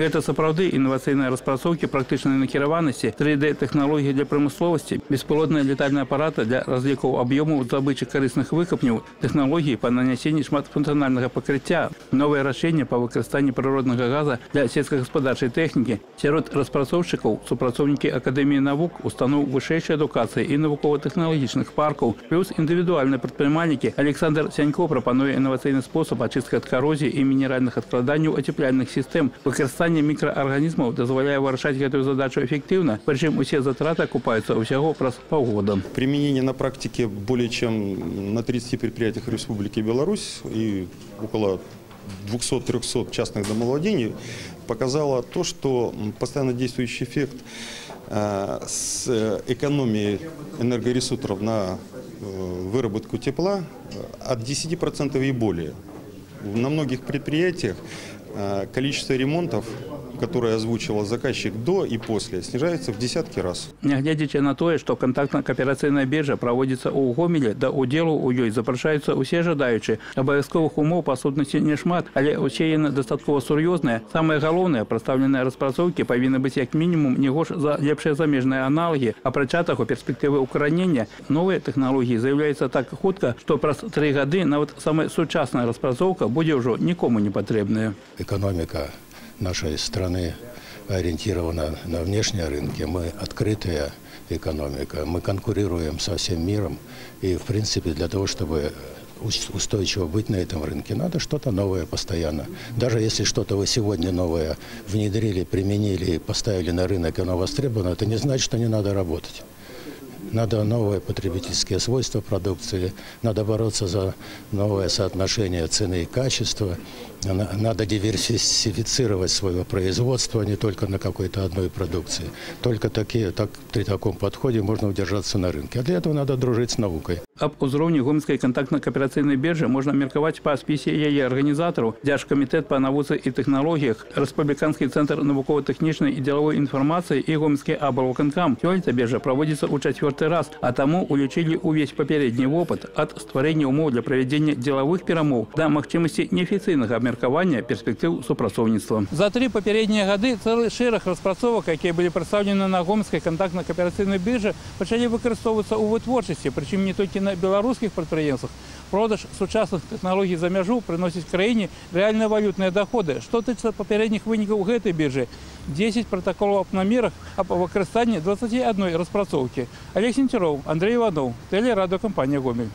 Гэта сапраўды інавацыйныя распрацоўкі практычнай накіраванасці, 3D-тэхналогіі для прамысловасці, беспілотныя летальныя апараты для разлікаў аб'ёмаў здабычы карысных выкапняў, тэхналогіі па нанясенні шматфункцыянальнага пакрыцця, новыя рашэння па выкарыстанні прыроднага газа для сельскагаспадарчай тэхнікі. Сярод распрацоўшчыкаў супрацоўнікі акадэміі навук, устаноў вышэйшай адукацыі і навукова-тэхналагічных паркаў, плюс індывідуальныя прадпрымальнікі Александр Сянько прапануе інавацыйны спосаб ачысткі ад карозіі і мінеральных адкладанняў ацепляльных сістэм. Выкарыстанне мікраарганізмаў дазваляе вырашаць гэтую задачу эффектыўна, прычым усе затраты окупаюцца ўсяго праз паўгода. Применение на практике более чем на 30 предприятиях Республики Беларусь и около 200-300 частных домовладений показало то, что постоянно действующий эффект э, с экономией энергоресурсов на э, выработку тепла э, от 10% и более. На многих предприятиях э, количество ремонтов, которое озвучивал заказчик до и после, снижается в десятки раз. Нягледзячы на тое, што кантактна-кааперацыйная біржа праводзіцца ў гомеле, да удзелу ў ёй запрашаюцца ўсе жадаючы. Абавязковых умоў па сутнасці няшмат, але ўсе яны дастаткова сур'ёзныя. Самае галоўнае, прадстаўленыя распрацоўкі павінны быць як мінімум не горш за лепшыя замежныя аналагі, апрача таго перспектывы ўкаранення. Новыя тэхналогіі з'яўляюцца так хутка, што праз тры гады нават самая сучасная распрацоўка будзе ўжо нікому не патрэбная. Экономика нашей страны ориентирована на внешние рынки. Мы открытая экономика, мы конкурируем со всем миром. И, в принципе, для того, чтобы ус- устойчиво быть на этом рынке, надо что-то новое постоянно. Даже если что-то вы сегодня новое внедрили, применили поставили на рынок, оно востребовано, это не значит, что не надо работать. Надо новые потребительские свойства продукции, надо бороться за новое соотношение цены и качества, На- надо диверсифицировать свое производство а не только на какой-то одной продукции. Только такие, так, при таком подходе можно удержаться на рынке. А для этого надо дружить с наукой. Аб узроўні гомельскай кантактна-кааперацыйнай біржы можна меркаваць па спісе яе арганізатараў, дзяржкамітэт па навуцы і тэхналогіях, рэспубліканскі цэнтр навукова-тэхнічнай і дзелавой інфармацыі і гомельскі абалваканкам. Сёлета біржа праводзіцца ў чацвёрты раз, а таму улічылі ўвесь папярэдні вопыт ад стварэння ўмоў для правядзення дзелавых перамоў да магчымасці неафіцыйнага абмеркавання перспектыў супрацоўніцтва. За тры папярэднія гады цэлы шэраг распрацовак, якія былі прадстаўлены на гомельскай кантактна-кааперацыйнай біржы, пачалі выкарыстоўвацца ў вытворчасці, прычым не толькі на беларускіх прадпрыемствах. Продаж сучасных тэхналогій за мяжу прыносіць краіне рэальныя валютныя доходы. Што тычыцца папярэдніх вынікаў гэтай біржы, 10 пратаколаў аб намерах аб выкарыстанні 21 распрацоўкі. Алексей Сенцюроў, Андрей Иванов, тэлерадыокампанія Гомель.